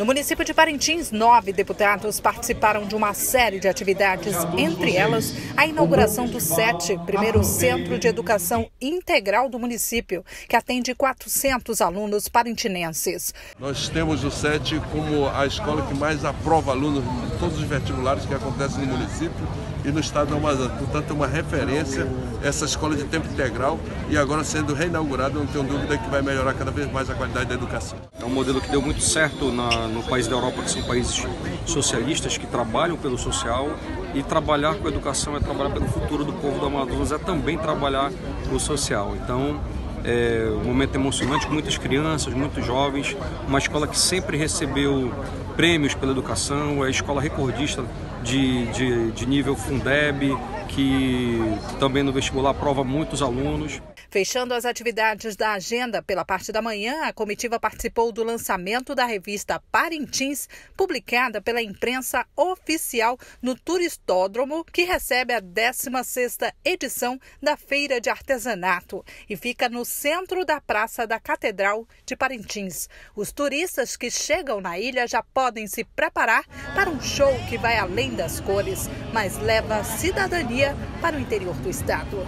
No município de Parintins, nove deputados participaram de uma série de atividades, entre elas a inauguração do SET, primeiro Centro de Educação Integral do município, que atende 400 alunos parintinenses. Nós temos o SET como a escola que mais aprova alunos em todos os vestibulares que acontecem no município e no estado do Amazonas. Portanto, é uma referência essa escola de tempo integral e agora sendo reinaugurada, não tenho dúvida que vai melhorar cada vez mais a qualidade da educação. É um modelo que deu muito certo na, no país da Europa, que são países socialistas que trabalham pelo social e trabalhar com a educação é trabalhar pelo futuro do povo do Amazonas, é também trabalhar o social. Então, é um momento emocionante com muitas crianças, muitos jovens, uma escola que sempre recebeu prêmios pela educação, é a escola recordista de, de, de nível Fundeb, que também no vestibular aprova muitos alunos. Fechando as atividades da agenda pela parte da manhã, a comitiva participou do lançamento da revista Parintins, publicada pela imprensa oficial no Turistódromo, que recebe a 16ª edição da Feira de Artesanato e fica no centro da Praça da Catedral de Parintins. Os turistas que chegam na ilha já podem se preparar para um show que vai além das cores, mas leva cidadania para o interior do estado.